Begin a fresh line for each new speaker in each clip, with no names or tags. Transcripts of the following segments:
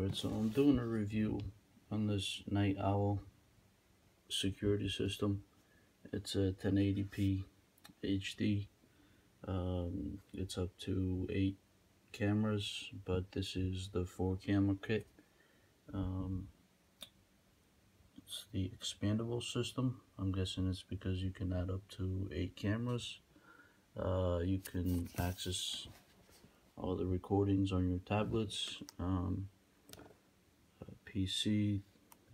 Alright, so I'm doing a review on this Night Owl security system. It's a 1080p HD. Um, it's up to 8 cameras, but this is the 4 camera kit. Um, it's the expandable system. I'm guessing it's because you can add up to 8 cameras. Uh, you can access all the recordings on your tablets. Um, PC.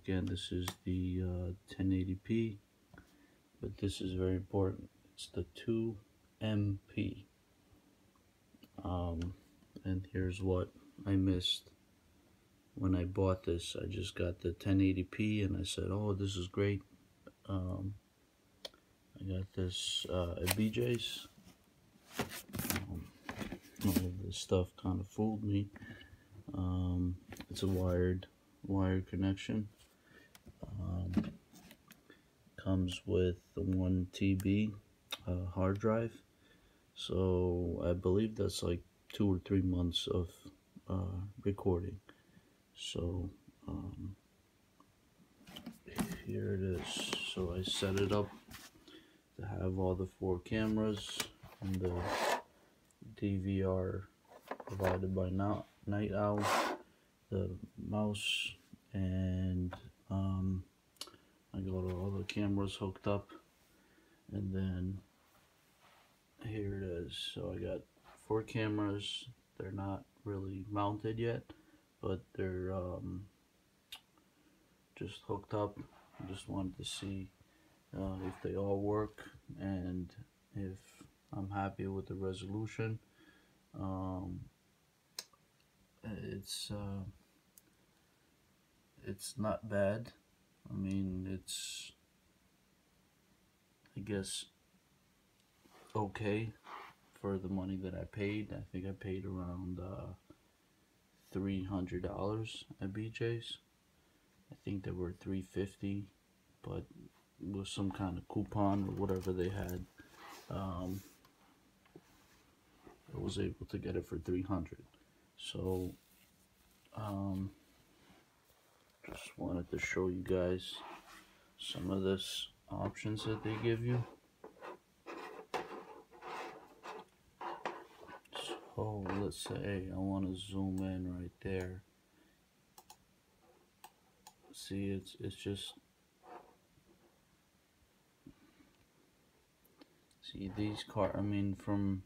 Again, this is the uh, 1080p, but this is very important. It's the 2MP. Um, and here's what I missed when I bought this. I just got the 1080p and I said, oh, this is great. Um, I got this uh, at BJ's. Um, all of this stuff kind of fooled me. Um, it's a wired wired connection. Um, comes with 1 TB uh, hard drive. So I believe that's like two or three months of uh, recording. So um, here it is. So I set it up to have all the four cameras and the DVR provided by Night Owl the mouse and um, I got all the cameras hooked up. And then here it is. So I got four cameras. They're not really mounted yet but they're um, just hooked up. I just wanted to see uh, if they all work and if I'm happy with the resolution. Um, it's uh, it's not bad. I mean, it's I guess okay for the money that I paid. I think I paid around uh, three hundred dollars at BJ's. I think they were three fifty, but with some kind of coupon or whatever they had. Um, I was able to get it for 300 so um, just wanted to show you guys some of this options that they give you. So let's say I want to zoom in right there. See it's it's just see these car I mean from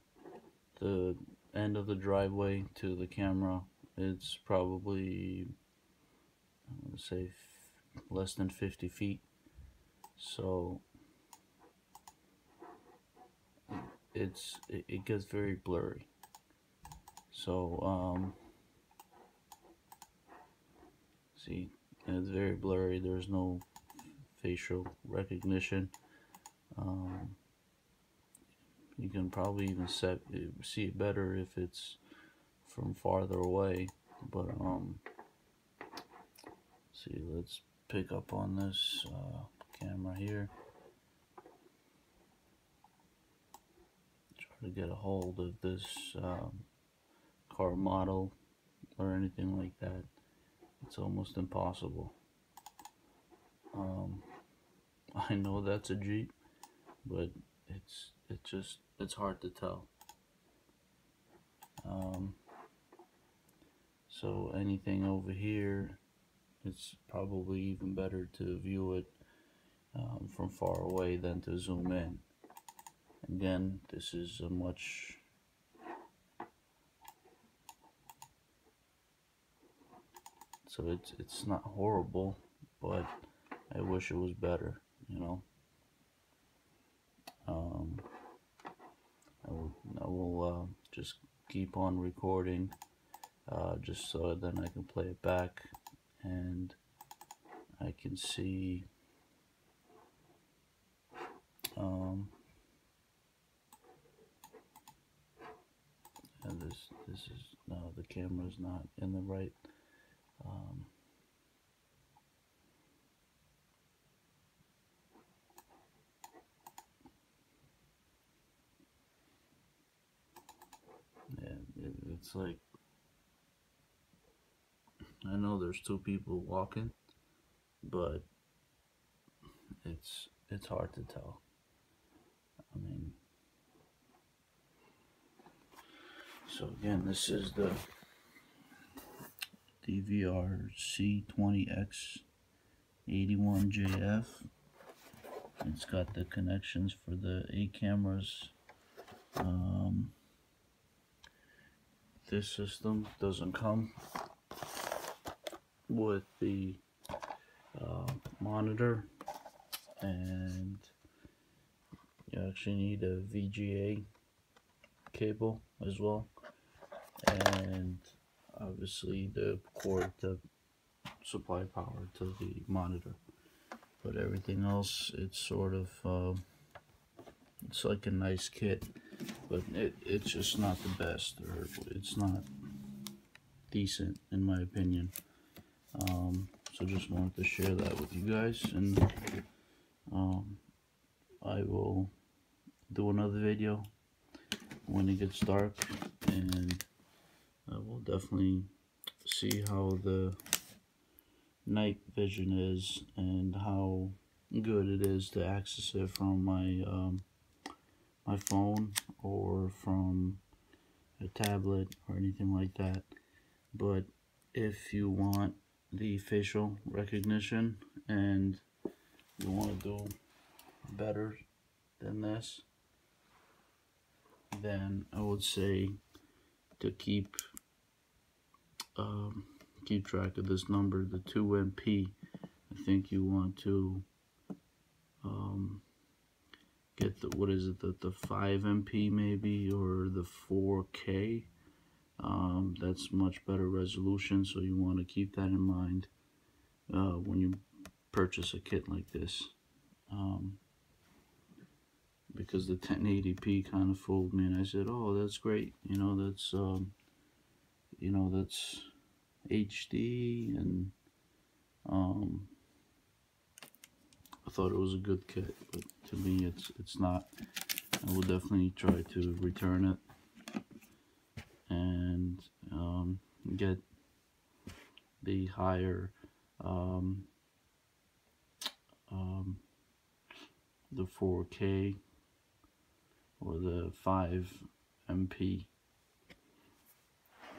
the end of the driveway to the camera it's probably let's say less than 50 feet. So it's it, it gets very blurry. So um see it's very blurry there's no facial recognition. Um, you can probably even set see it better if it's from farther away but um see let's pick up on this uh, camera here. Try to get a hold of this um, car model or anything like that. It's almost impossible. Um, I know that's a Jeep but it's it just it's hard to tell. Um, so anything over here it's probably even better to view it um, from far away than to zoom in. Again this is a much so it's it's not horrible but I wish it was better you know? Um, I will, uh, just keep on recording uh, just so then I can play it back and I can see um, and this this is no the camera is not in the right um, yeah it, it's like I know there's two people walking, but it's it's hard to tell. I mean, so again, this is the DVR C20X 81JF. It's got the connections for the eight cameras. Um, this system doesn't come with the uh, monitor and you actually need a VGA cable as well. And obviously the cord to supply power to the monitor. But everything else it's sort of uh, it's like a nice kit but it, it's just not the best or it's not decent in my opinion. Um, so just wanted to share that with you guys and um, I will do another video when it gets dark and I will definitely see how the night vision is and how good it is to access it from my um, my phone or from a tablet or anything like that. But if you want the facial recognition and you want to do better than this then I would say to keep um, keep track of this number the 2MP I think you want to um, get the what is it the, the 5MP maybe or the 4K um, that's much better resolution so you want to keep that in mind uh, when you purchase a kit like this. Um, because the 1080p kind of fooled me and I said oh that's great you know that's um, you know that's HD and um, I thought it was a good kit but to me it's it's not I will definitely try to return it and um, get the higher um, um, the 4K or the 5 MP.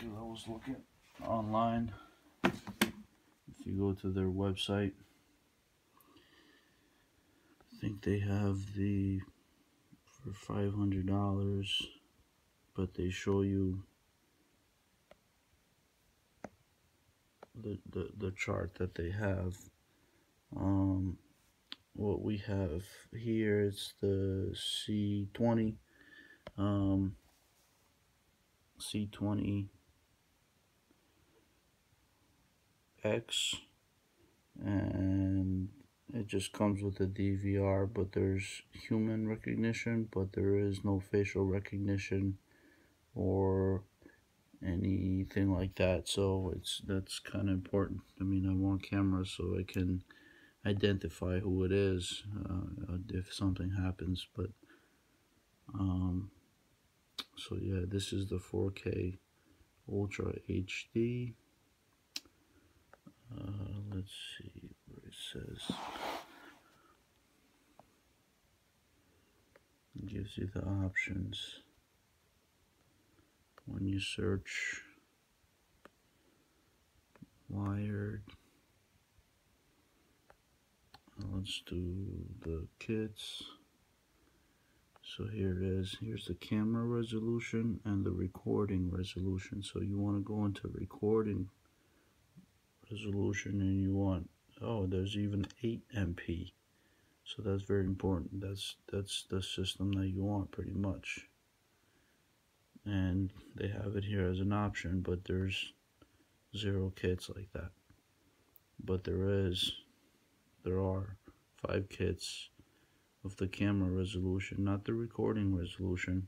I was looking online. If you go to their website, think they have the for $500, but they show you the, the, the chart that they have. Um, what we have here is the C20 um, C20 X and it just comes with a DVR but there's human recognition but there is no facial recognition or anything like that. So it's that's kind of important. I mean I want cameras so I can identify who it is uh, if something happens but um, so yeah this is the 4k ultra HD uh, let's see it says. It gives you the options. When you search wired. Let's do the kits. So here it is. Here's the camera resolution and the recording resolution. So you want to go into recording resolution and you want oh there's even 8 MP so that's very important. That's that's the system that you want pretty much. And they have it here as an option but there's zero kits like that. But there is there are five kits of the camera resolution not the recording resolution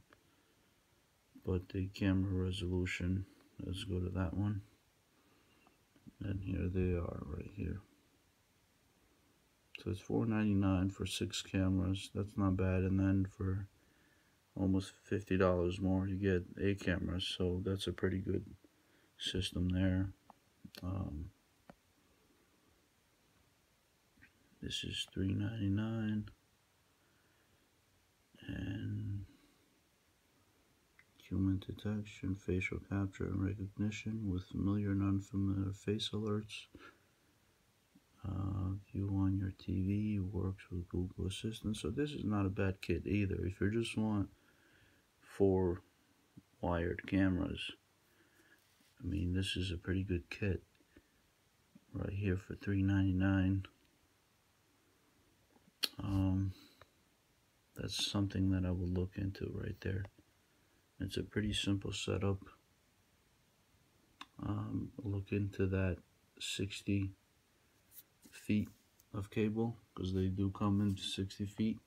but the camera resolution. Let's go to that one. And here they are right here so it's $4.99 for six cameras. That's not bad. And then for almost $50 more you get eight cameras. So that's a pretty good system there. Um, this is three ninety nine, and human detection, facial capture, and recognition with familiar and unfamiliar face alerts. Uh, view on your TV works with Google Assistant. So this is not a bad kit either. If you just want four wired cameras, I mean this is a pretty good kit right here for $3.99. Um, that's something that I will look into right there. It's a pretty simple setup. Um, look into that 60 feet of cable because they do come in 60 feet.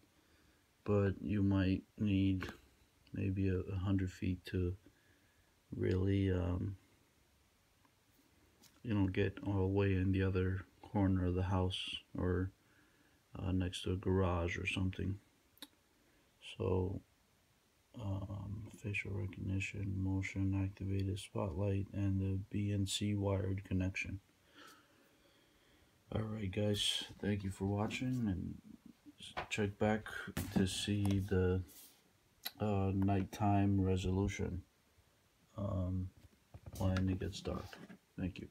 But you might need maybe a, a hundred feet to really um, you know get all the way in the other corner of the house or uh, next to a garage or something. So um, facial recognition motion activated spotlight and the BNC wired connection Alright guys, thank you for watching and check back to see the uh, nighttime resolution um, when it gets dark. Thank you.